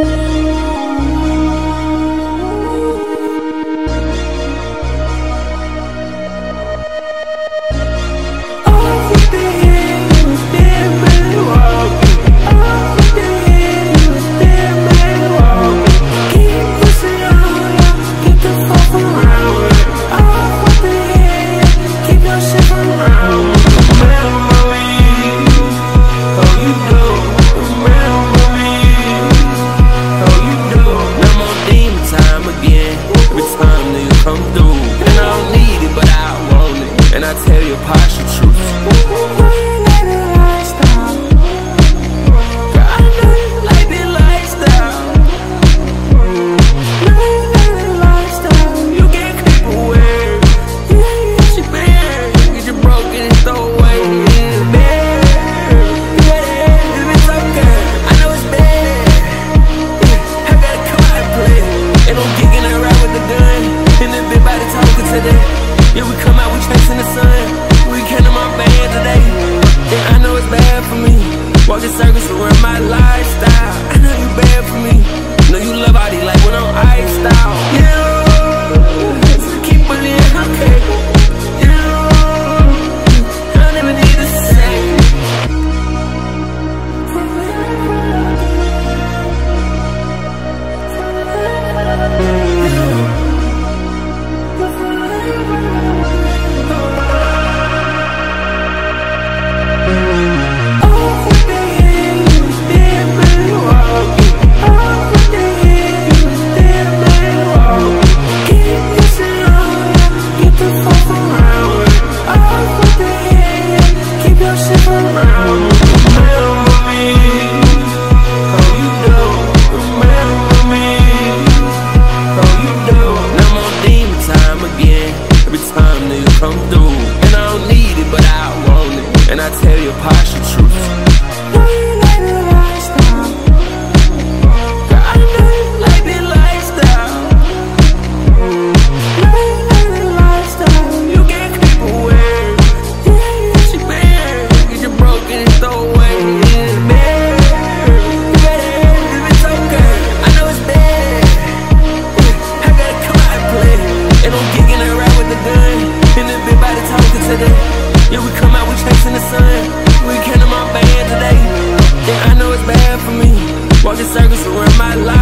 Ooh. And I tell you partial truth. Walking circles around my life.